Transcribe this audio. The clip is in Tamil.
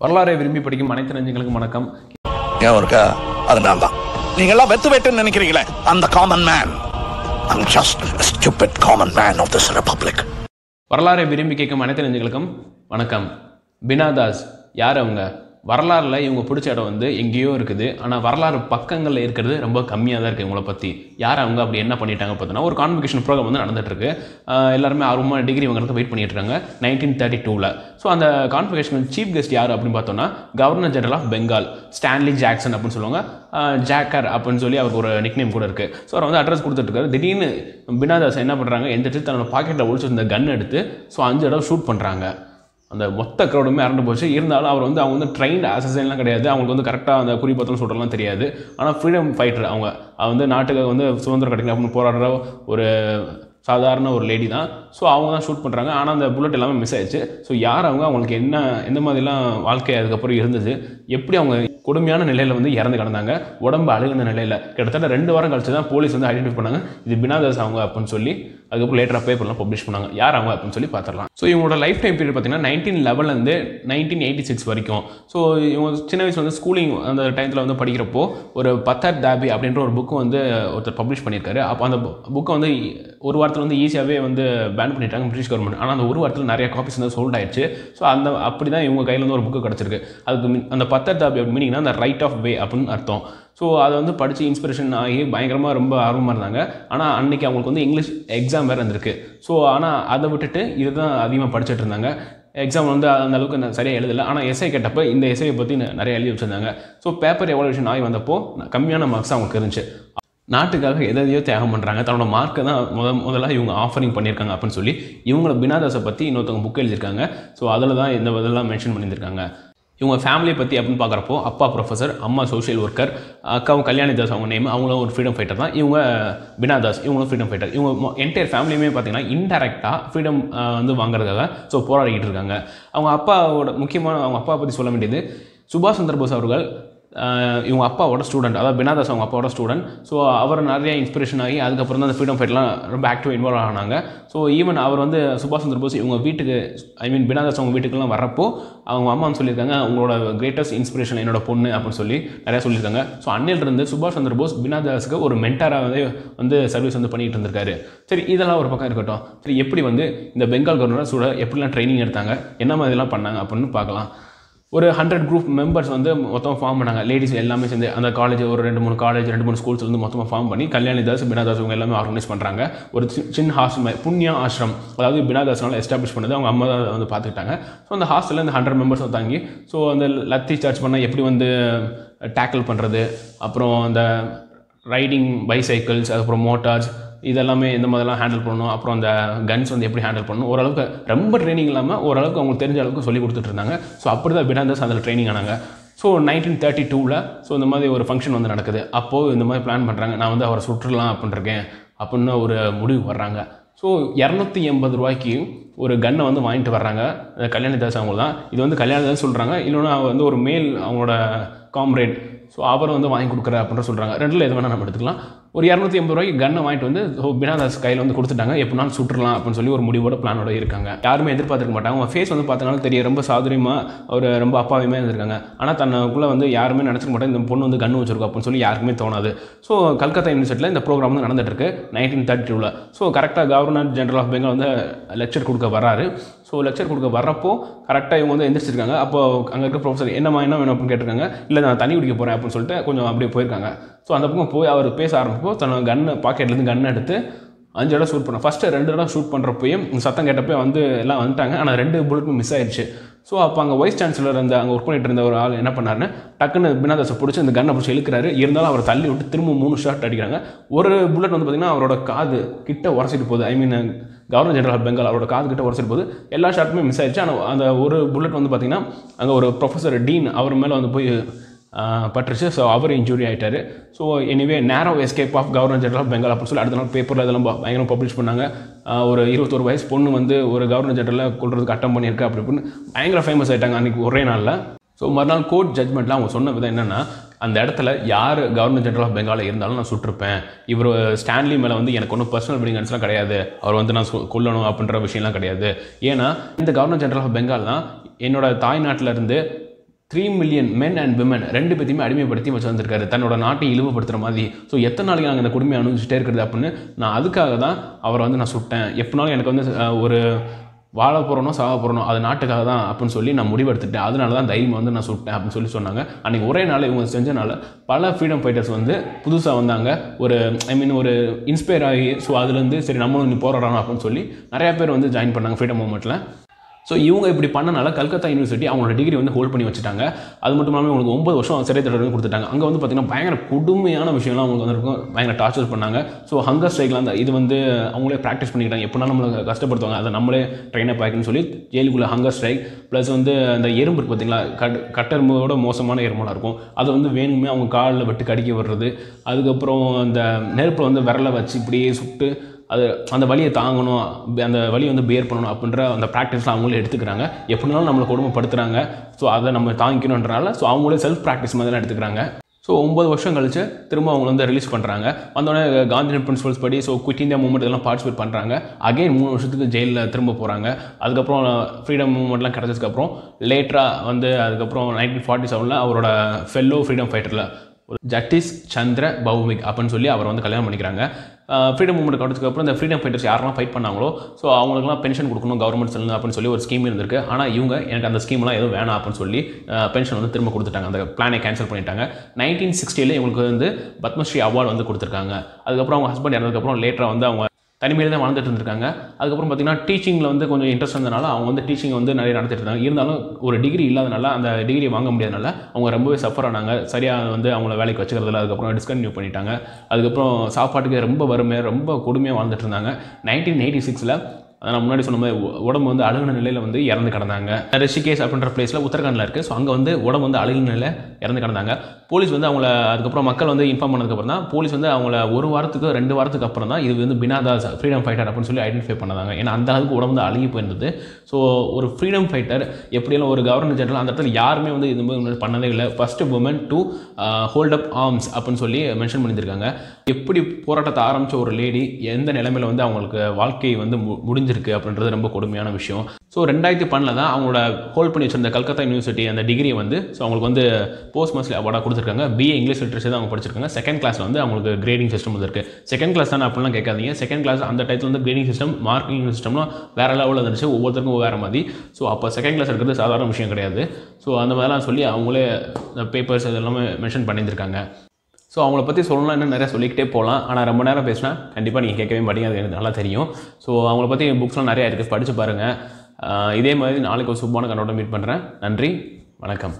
வரலாறை விரும்பி படிக்கும் அனைத்து நெஞ்சங்களுக்கும் வணக்கம். இருக்கா அதனால தான். நீங்கெல்லாம் வெத்து வெட்டுன்னு நினைக்கிறீங்களே? அந்த common man just a stupid common man of this republic. வரலாறை விரும்பி கேட்கும் அனைத்து நெஞ்சங்களுக்கும் வணக்கம். பினாதாஸ் யார் அவங்க? வரலாறில் இவங்க பிடிச்ச இடம் வந்து எங்கேயோ இருக்குது. ஆனால் வரலாறு பக்கங்களில் இருக்கிறது ரொம்ப கம்மியாக தான் இருக்குது இவங்களை பற்றி யார் அவங்க அப்படி என்ன பண்ணிட்டாங்க பார்த்தோன்னா ஒரு கான்வெகேஷன் ப்ரோக்ராம் வந்து நடந்துகிட்ருக்கு எல்லாருமே ஆர்வமாக டிகிரி வாங்குறதுக்கு வெயிட் பண்ணிட்டு இருக்காங்க. நைன்டீன் தேர்ட்டி டூவில் ஸோ அந்த கான்வெகேஷன் சீஃப் கெஸ்ட் யார் அப்படின்னு பார்த்தோன்னா governor general of Bengal Stanley Jackson அப்படின்னு சொல்லுவாங்க. ஜாக்கர் அப்படின்னு சொல்லி அவருக்கு ஒரு நிக்நேம் கூட இருக்குது ஸோ அவர் வந்து அட்ரஸ் கொடுத்துட்ருக்காரு திடீர்னு பினாதாஸ் என்ன பண்ணுறாங்க எந்த தன்னோட பாக்கெட்டில் ஒழிச்சிருந்த கன் எடுத்து ஸோ அஞ்சு இடம் ஷூட் பண்ணுறாங்க அந்த மொத்த க்ரௌடுமே இறந்து போச்சு. இருந்தாலும் அவர் வந்து அவங்க வந்து ட்ரெயின்ட் அசசைன்லாம் கிடையாது. அவங்களுக்கு வந்து கரெக்டாக அந்த குறிப்பத்தம் சொல்கிறலாம் தெரியாது. ஆனால் ஃப்ரீடம் ஃபைட்டர் அவங்க. வந்து நாட்டுக்கு வந்து சுதந்திரம் கிடைக்கணும் அப்படின்னு போராடுற ஒரு சாதாரண ஒரு லேடி தான். ஸோ அவங்க தான் ஷூட் பண்ணுறாங்க ஆனால் அந்த புல்லட் எல்லாமே மிஸ் ஆயிடுச்சு. ஸோ யார் அவங்க? அவங்களுக்கு என்ன எந்த மாதிரிலாம் வாழ்க்கை அதுக்கப்புறம் இருந்தது? எப்படி அவங்க கொடுமையான நிலையில் வந்து இறந்து கிடந்தாங்க? உடம்பு அழுகுன நிலையில். கிட்டத்தட்ட ரெண்டு வாரம் கழிச்சு தான் போலீஸ் வந்து ஐடென்டிஃபை பண்ணாங்க. இது பினாதாஸ் அவங்க அப்படின்னு சொல்லி. அதுக்கப்புறம் லேட்டராக பேப்பர்லாம் பப்ளிஷ் பண்ணாங்க. யார் அவங்க அப்படின்னு சொல்லி பார்த்துடலாம். ஸோ இவங்களோட லைஃப் டைம் பீரியட் பார்த்தீங்கன்னா நைன்டீன் லெவன்லேருந்து நைன்டீன் எயிட்டி சிக்ஸ் வரைக்கும். ஸோ இவங்க சின்ன வயசு வந்து ஸ்கூலிங் அந்த டைத்தில் வந்து படிக்கிறப்போ ஒரு பத்தர் தாபி அப்படின்ற ஒரு புக்கு வந்து ஒருத்தர் பப்ளிஷ் பண்ணியிருக்காரு. அப்போ அந்த புக்கை வந்து ஒரு வாரத்தில் வந்து ஈஸியாகவே வந்து பேன் பண்ணிட்டாங்க பிரிட்டிஷ் கவர்மெண்ட் ஆனால் அந்த ஒரு வாரத்தில் நிறைய காப்பீஸ் வந்து சோல்ட் ஆயிடுச்சு. ஸோ அந்த அப்படி தான் இவங்க கையில் வந்து ஒரு புக்கு கிடச்சிருக்கு. அதுக்கு மீன் அந்த பத்தர் தாபி மீனிங்னா அந்த ரைட் ஆஃப் வே அப்படின்னு அர்த்தம். ஸோ அதை வந்து படித்து இன்ஸ்பிரேஷன் ஆகி பயங்கரமாக ரொம்ப ஆர்வமாக இருந்தாங்க. ஆனால் அன்றைக்கி அவங்களுக்கு வந்து இங்கிலீஷ் எக்ஸாம் வேறு இருந்திருக்கு ஸோ ஆனால் அதை விட்டுட்டு இதை தான் அதிகமாக படிச்சுட்டு இருந்தாங்க. எக்ஸாம் வந்து அந்த அளவுக்கு நான் சரியாக எழுதலை. ஆனால் எஸ்ஐ கேட்டப்போ இந்த எஸ்ஐயை பற்றி நிறைய எழுதி வச்சுருந்தாங்க. ஸோ பேப்பர் எவாலுவேஷன் ஆகி வந்தப்போ கம்மியான மார்க்ஸ் அவங்களுக்கு இருந்துச்சு. நாட்டுக்காக எதையோ தியாகம் பண்ணுறாங்க தன்னோட மார்க்கை தான் முத முதலாக இவங்க ஆஃபரிங் பண்ணியிருக்காங்க அப்படின்னு சொல்லி இவங்களை பினாதாஸை பற்றி இன்னொருத்தவங்க புக் எழுதியிருக்காங்க. ஸோ அதில் தான் இந்த இதெல்லாம் மென்ஷன் பண்ணியிருக்காங்க இவங்க ஃபேமிலியை பற்றி அப்படின்னு பார்க்குறப்போ அப்பா ப்ரொஃபஸர் அம்மா சோஷியல் ஒர்க்கர் அக்காவும் கல்யாணி தாஸ் அவங்க நேம் அவங்களும் ஒரு ஃப்ரீடம் ஃபைட்டர் தான். இவங்க பினாதாஸ் இவங்களும் ஃப்ரீடம் ஃபைட்டர் இவங்க என்டையர் ஃபேமிலியுமே பார்த்தீங்கன்னா இன்டெரக்டாக ஃப்ரீடம் வந்து வாங்குறதுக்காக ஸோ போராடிக்கிட்டு இருக்காங்க. அவங்க அப்பாவோட முக்கியமான அவங்க அப்பா பற்றி சொல்ல வேண்டியது சுபாஷ் சந்திர போஸ் அவர்கள் இவங்க அப்பாவோட ஸ்டூடெண்ட் அதாவது பினாதாஸ் அவங்க அப்பாவோட ஸ்டூடெண்ட் ஸோ அவர் நிறைய இன்ஸ்பிரேஷன் ஆகி அதுக்கப்புறம் தான் அந்த ஃப்ரீடம் ஃபைட்லாம் ரொம்ப ஆக்டிவாக இன்வால்வ் ஆனாங்க. ஸோ ஈவன் அவர் வந்து சுபாஷ் சந்திர போஸ் இவங்க வீட்டுக்கு ஐ மீன் பினாதாஸ் அவங்க வீட்டுக்கெலாம் வரப்போ அவங்க அம்மான்னு சொல்லியிருக்காங்க அவங்களோட கிரேட்டஸ்ட் இன்ஸ்பிரேஷன் என்னோட பொண்ணு அப்படின்னு சொல்லி நிறையா சொல்லியிருக்காங்க. ஸோ அன்னிலிருந்து சுபாஷ் சந்திர போஸ் பினாதாஸுக்கு ஒரு மென்டாராகவே வந்து சர்வீஸ் வந்து பண்ணிகிட்டு இருந்திருக்காரு. சரி இதெல்லாம் ஒரு பக்கம் இருக்கட்டும். சரி எப்படி வந்து இந்த பெங்கால் கவர்னர் சூட எப்படிலாம் ட்ரைனிங் எடுத்தாங்க? என்ன மாதிரிலாம் பண்ணாங்க? அப்படின்னு பார்க்கலாம். ஒரு ஹண்ட்ரட் குரூப் மெம்பர்ஸ் வந்து மொத்தமாக ஃபார்ம் பண்ணாங்க. லேடிஸ் எல்லாமே சேர்ந்து அந்த காலேஜ் ஒரு ரெண்டு மூணு காலேஜ் ரெண்டு மூணு ஸ்கூல்ஸ் வந்து மொத்தமாக ஃபார்ம் பண்ணி கல்யாணி தாஸ் பினாதாஸ் இவங்க எல்லாமே ஆர்கனைஸ் பண்ணுறாங்க ஒரு சி- சின்ன ஹாஸ்டல் புண்ணியா ஆசிரம் அதாவது பினாதாஸ்னால எஸ்டாப்ளிஷ் பண்ணது அவங்க அம்மா தான் வந்து பார்த்துக்கிட்டாங்க. ஸோ அந்த ஹாஸ்டலில் இந்த ஹண்ட்ரட் மெம்பர்ஸ் தாங்கி ஸோ அந்த லத்தி சார்ஜ் பண்ணால் எப்படி வந்து டேக்கிள் பண்ணுறது அப்புறம் அந்த ரைடிங் பைசைக்கிள்ஸ் அதுக்கப்புறம் மோட்டார்ஸ் இதெல்லாமே இந்த மாதிரிலாம் ஹேண்டில் பண்ணணும். அப்புறம் அந்த கன்ஸ் வந்து எப்படி ஹேண்டில் பண்ணணும்? ஓரளவுக்கு ரொம்ப ட்ரைனிங் இல்லாமல் ஓரளவுக்கு அவங்களுக்கு தெரிஞ்ச அளவுக்கு சொல்லி கொடுத்துட்டு இருந்தாங்க. ஸோ அப்படி தான் பிடாந்தஸ் அதில் ட்ரைனிங் ஆனாங்க. ஸோ நைன்டீன் தேர்ட்டி டூவில் ஸோ இந்த மாதிரி ஒரு ஃபங்க்ஷன் வந்து நடக்குது. அப்போது இந்த மாதிரி பிளான் பண்ணுறாங்க நான் வந்து அவரை சுற்றுலாம் அப்படின்னு அப்படின்னு ஒரு முடிவு வர்றாங்க. ஸோ இரநூத்தி எண்பது ரூபாய்க்கு ஒரு கன்னை வந்து வாங்கிட்டு வர்றாங்க. கல்யாணதாஸ் அவங்க தான். இது வந்து கல்யாணதாஸ் சொல்கிறாங்க இல்லைன்னா வந்து ஒரு மேல் அவங்களோட காம்ரேட் ஸோ அவரை வந்து வாங்கி கொடுக்குற அப்படின்ற சொல்கிறாங்க ரெண்டில் எது வேணால் நம்ம எடுத்துக்கலாம். ஒரு இரநூத்தி எண்பது ரூபாய்க்கு கன்னை வாங்கிட்டு வந்து ஸோ பினாதாஸ் கையில் வந்து கொடுத்துட்டாங்க. எப்படினாலும் சுட்டுறலாம் அப்படின்னு சொல்லி ஒரு முடிவோட பிளானோட இருக்காங்க. யாருமே எதிர்பார்த்துருக்க மாட்டாங்க. அவங்க ஃபேஸ் வந்து பார்த்தனால தெரியும் ரொம்ப சாதுரியமாக ஒரு ரொம்ப அப்பாவியமாக இருந்திருக்காங்க. ஆனால் தனக்குள்ளே வந்து யாருமே நினச்சிக்க மாட்டாங்க. இந்த பொண்ணு வந்து கன்று வச்சிருக்கோம் அப்படின்னு சொல்லி யாருக்குமே தோணாது. ஸோ கல்கத்தா யூனிவர்சிட்டியில் இந்த ப்ரோக்ராம் வந்து நடந்துட்டுருக்கு நைன்டீன் தேர்ட்டி டூவில் ஸோ கரெக்டாக கவர்னர் ஜென்ரல் ஆஃப் பெங்கால் வந்து லெக்சர் கொடுக்க வராரு ஸோ லெக்சர் கொடுக்க வர்றப்போ கரெக்டாக இவங்க வந்து எந்திரிச்சிருக்காங்க. அப்போ அங்கே இருக்க ப்ரொஃபஸர் என்னம்மா என்ன வேணும் அப்படின்னு கேட்டிருக்காங்க. இல்லை நான் தண்ணி குடிக்க போகிறேன் அப்படின்னு சொல்லிட்டு கொஞ்சம் அப்படியே போயிருக்காங்க. ஸோ அந்த பக்கம் போய் அவர் பேச ஆரம்பிப்போ தன்னோட கன்னு பாக்கெட்லேருந்து கன் எடுத்து அஞ்சு இடம் ஷூட் பண்ணோம் ஃபஸ்ட்டு ரெண்டு இடம் ஷூட் பண்ணுறப்பையும் சத்தம் கேட்டப்போ வந்து எல்லாம் வந்துட்டாங்க. ஆனால் ரெண்டு புல்லட்டும் மிஸ் ஆயிடுச்சு ஸோ அப்போ அங்கே வைஸ் சான்சலர் அந்த அங்கே ஒர்க் பண்ணிட்டு இருந்த ஒரு ஆள் என்ன பண்ணாருன்னு டக்குன்னு பினாதாசை பிடிச்சி அந்த கன்னை பிடிச்சி இழுக்கிறாரு. இருந்தாலும் அவர் தள்ளி விட்டு திரும்ப மூணு ஷாட் அடிக்கிறாங்க. ஒரு புல்லட் வந்து பார்த்திங்கன்னா அவரோட காது கிட்ட உரசிட்டு போகுது. I mean governor general of Bengal அவரோட காது கிட்ட உரசிட்டு போகுது. எல்லா ஷாட்டுமே மிஸ் ஆயிடுச்சு ஆனால் அந்த ஒரு புல்லட் வந்து பார்த்திங்கன்னா அங்கே ஒரு ப்ரொஃபஸர் டீன் அவர் மேலே வந்து போய் பட்டுருச்சு. ஸோ அவர் இன்ஜூரி ஆகிட்டார் so anyway narrow escape of governor general of Bengal அப்படின்னு சொல்லி அடுத்த நாள் பேப்பரில் இதெல்லாம் பயங்கரம் பப்ளிஷ் பண்ணாங்க. ஒரு இருபத்தொரு வயசு பொண்ணு வந்து ஒரு கவர்னர் ஜென்ரலாக கொள்றதுக்கு அட்டம் பண்ணியிருக்கா அப்படி இப்படின்னு பயங்கர ஃபேமஸ் ஆகிட்டாங்க அன்றைக்கி ஒரே நாளில். ஸோ மறுநாள் கோர்ட் ஜட்மெண்ட்டில் அவங்க சொன்ன விதம் என்னென்னா அந்த இடத்துல யார் கவர்னர் ஜெனரல் ஆஃப் பெங்காலில் இருந்தாலும் நான் சுட்டிருப்பேன். இவர் ஸ்டான்லி மேலே வந்து எனக்கு ஒன்றும் பர்சனல் பிடிங்கன்ஸ்லாம் கிடையாது. அவர் வந்து நான் கொல்லணும் அப்படின்ற விஷயம்லாம் கிடையாது. ஏன்னா இந்த கவர்னர் ஜெனரல் ஆஃப் பெங்கால் தான் என்னோட தாய்நாட்டிலேருந்து three million men and women ரெண்டு பேத்தையுமே அடிமைப்படுத்தி வச்சு வந்திருக்காரு. தன்னோட நாட்டை இழிவுபடுத்துகிற மாதிரி. ஸோ எத்தனை நாளைக்கு நாங்கள் இந்த கொடுமையை அனுபவிச்சுட்டே இருக்கிறது அப்படின்னு நான் அதுக்காக தான் அவரை வந்து நான் சுட்டேன். எப்படினாலும் எனக்கு வந்து ஒரு வாழ போகிறனோ சாக போகிறனோ அது நாட்டுக்காக தான் அப்படின்னு சொல்லி நான் முடிவெடுத்துட்டேன். அதனால தான் தைரியம் வந்து நான் சுட்டேன் அப்படின்னு சொல்லி சொன்னாங்க. அன்றைக்கி ஒரே நாள் இவங்க செஞ்சனால பல ஃப்ரீடம் ஃபைட்டர்ஸ் வந்து புதுசாக வந்தாங்க. ஒரு ஐ மீன் ஒரு இன்ஸ்பயர் ஆகி ஸோ அதுலேருந்து சரி நம்மளும் இன்னும் போராடணும் அப்படின்னு சொல்லி நிறையா பேர் வந்து ஜாயின் பண்ணாங்க ஃப்ரீடம் மூமெண்ட்டில் ஸோ இவங்க இப்படி பண்ணனால கல்கத்தா யூனிவர்சிட்டி அவங்களோட டிகிரி வந்து ஹோல்ட் பண்ணி வச்சுட்டாங்க. அது மட்டும் இல்லாமல் உங்களுக்கு ஒன்பது வருஷம் சிறை தடவை கொடுத்துட்டாங்க. அங்கே வந்து பார்த்திங்கன்னா பயங்கர கொடுமையான விஷயம்லாம் அவங்களுக்கு வந்துருக்கும். பயங்கர டார்ச்சர் பண்ணாங்க. ஸோ ஹங்கர் ஸ்ட்ரைக்லாம் இது வந்து அவங்களே ப்ராக்டிஸ் பண்ணிக்கிட்டாங்க. எப்படினா நம்மளை கஷ்டப்படுத்துவாங்க அதை நம்மளே ட்ரெயின் அப் ஆகிக்கணும்னு சொல்லி ஜெயிலுக்குள்ளே ஹங்கர் ஸ்ட்ரைக் ப்ளஸ் வந்து அந்த எறும்பு இருக்குது பார்த்தீங்களா கட் கட்டெரும்போட மோசமான எறும்பெல்லாம் இருக்கும். அதை வந்து வேணுமே அவங்க காலில் வெட்டு கடிக்க விடுறது. அதுக்கப்புறம் அந்த நெருப்பில் வந்து விரலை வச்சு இப்படியே சுட்டு அது அந்த வழியை தாங்கணும் அந்த வழி வந்து பேர் பண்ணணும் அப்படின்ற அந்த ப்ராக்டிஸ்லாம் அவங்களே எடுத்துக்கிறாங்க. எப்படினாலும் நம்மளை கொடுமைப்படுத்துகிறாங்க ஸோ அதை நம்ம தாங்கிக்கணுன்றனால ஸோ அவங்களே செல்ஃப் ப்ராக்டிஸ் மாதிரி தான் எடுத்துக்கிறாங்க. ஸோ ஒம்பது வருஷம் கழிச்சு திரும்ப அவங்க வந்து ரிலீஸ் பண்ணுறாங்க வந்தோடனே காந்தியின் பிரின்சிபல்ஸ் படி ஸோ குவிட் இந்தியா மூமெண்ட் இதெல்லாம் பார்ட்டிசிபேட் பண்ணுறாங்க அகைன் மூணு வருஷத்துக்கு ஜெயிலில் திரும்ப போகிறாங்க அதுக்கப்புறம் ஃப்ரீடம் மூமெண்ட்லாம் கிடச்சதுக்கப்புறம் லேட்டராக வந்து அதுக்கப்புறம் நைன்டீன் ஃபார்ட்டி செவனில் அவரோட ஃபெல்லோ ஃப்ரீடம் ஃபைட்டரில் ஒரு ஜட்டிஸ் சந்திர பௌமிக் அப்படின்னு சொல்லி அவர் வந்து கல்யாணம் பண்ணிக்கிறாங்க. ஃப்ரீடம் மூமெண்ட் கிடச்சதுக்கப்புறம் இந்த ஃப்ரீடம் ஃபைட்டர்ஸ் யாரெல்லாம் ஃபைட் பண்ணாங்களோ ஸோ அவங்களுக்குலாம் பென்ஷன் கொடுக்கணும் கவர்மெண்ட் சொல்லணும் அப்படின்னு சொல்லி ஒரு ஸ்கீம் இருந்திருக்கு. ஆனால் இவங்க எனக்கு அந்த ஸ்கீம்லாம் எதுவும் வேணாம் அப்படின்னு சொல்லி பென்ஷன் வந்து திரும்ப கொடுத்துட்டாங்க. அந்த பிளானை கேன்சல் பண்ணிட்டாங்க. நைன்டீன் சிக்ஸ்டியில் இவங்களுக்கு வந்து பத்மஸ்ரீ அவார்டு வந்து கொடுத்துருக்காங்க. அதுக்கப்புறம் அவங்க ஹஸ்பண்ட் இறந்ததுக்கப்புறம் லேட்டராக வந்து அவங்க தனிமையில் தான் வாழ்ந்துட்டு இருந்திருக்காங்க. அதுக்கப்புறம் பார்த்தீங்கன்னா டீச்சிங்கில் வந்து கொஞ்சம் இன்ட்ரெஸ்ட் இருந்தனால அவங்க வந்து டீச்சிங் வந்து நிறைய நடத்திட்டு இருந்தாங்க இருந்தாலும் ஒரு டிகிரி இல்லாதனால அந்த டிகிரி வாங்க முடியாதனால அவங்க ரொம்பவே சஃபர் ஆனாங்க. சரியாக வந்து அவங்கள வேலைக்கு வச்சுக்கிறதுல அதுக்கப்புறம் டிஸ்கன்டினியூ பண்ணிட்டாங்க. அதுக்கப்புறம் சாப்பாட்டுக்கு ரொம்ப வறுமை ரொம்ப கொடுமையாக வாழ்ந்துட்டு இருந்தாங்க. நைன்டீன் எயிட்டி சிக்ஸில் நான் முன்னாடி சொன்ன மாதிரி உடம்பு வந்து அழுகின நிலையில் வந்து இறந்து கிடந்தாங்க. ரிஷிகேஷ் அப்படின்ற பிளேஸில் உத்தரகாண்டில் இருக்குது ஸோ அங்கே வந்து உடம்பு வந்து அழுகின நிலையில் இறந்து கிடந்தாங்க. போலீஸ் வந்து அவங்கள அதுக்கப்புறம் மக்கள் வந்து இன்ஃபார்ம் பண்ணதுக்கப்புறம் தான் போலீஸ் வந்து அவங்கள ஒரு வாரத்துக்கு ரெண்டு வாரத்துக்கு அப்புறம் தான் இது வந்து பினாதாஸ் ஃப்ரீடம் ஃபைட்டர் அப்படின்னு சொல்லி ஐடென்டிஃபை பண்ணாங்க. ஏன்னா அந்த அளவுக்கு உடம்பு வந்து அழுகி போயிருந்தது. ஸோ ஒரு ஃப்ரீடம் ஃபைட்டர் எப்படியெல்லாம் ஒரு கவர்னர் ஜெனரல் அந்த இடத்துல யாருமே வந்து இது மாதிரி பண்ணதே இல்லை. First woman to hold up arms அப்படின்னு சொல்லி மென்ஷன் பண்ணியிருக்காங்க எப்படி போராட்டத்தை ஆரம்பித்த ஒரு லேடி எந்த நிலைமையில் வந்து அவங்களுக்கு வாழ்க்கை வந்து மு- முடிஞ்சிருக்கு அப்படின்றது ரொம்ப கொடுமையான விஷயம். ஸோ ரெண்டாயிரத்தி பன்னில் தான் அவங்களோட ஹோல்ட் பண்ணி வச்சிருந்த கல்கத்தா யூனிவர்சிட்டி அந்த டிகிரி வந்து ஸோ அவங்களுக்கு வந்து போஸ்ட் மாஸ்டர் அவார்டாக கொடுத்துருக்காங்க. பிஏ இங்கிலீஷ் லிட்ரேச்சர் தான் அவங்க படிச்சிருக்காங்க. செகண்ட் கிளாஸில் வந்து அவங்களுக்கு கிரேடிங் சிஸ்டம் வந்து இருக்குது செகண்ட் கிளாஸ் தானே அப்படிலாம் கேட்காதீங்க. செகண்ட் கிளாஸ் அந்த டைத்தில் வந்து கிரேடிங் சிஸ்டம் மார்க்கிங் சிஸ்டம்லாம் வேறு லெவலில் இருந்துச்சு. ஒவ்வொருத்தருக்கும் வேறு மாதிரி. ஸோ அப்போ செகண்ட் கிளாஸ் இருக்கிறது சாதாரண விஷயம் கிடையாது. ஸோ அந்த மாதிரிலாம் சொல்லி அவங்களே பேப்பர்ஸ் இதெல்லாமே மென்ஷன் பண்ணியிருக்காங்க ஸோ அவங்கள பற்றி சொல்லலாம் இன்னும் நிறைய சொல்லிக்கிட்டே போகலாம். ஆனால் ரொம்ப நேரம் பேசினா கண்டிப்பாக நீங்கள் கேட்கவே மாட்டீங்க. அது எனக்கு நல்லா தெரியும். ஸோ அவங்கள பற்றி புக்ஸ்லாம் நிறையா இருக்குது படித்து பாருங்கள் இதே மாதிரி நாளைக்கு ஒரு சூப்பான கண்ணோட்டம் மீட் பண்ணுறேன் நன்றி வணக்கம்.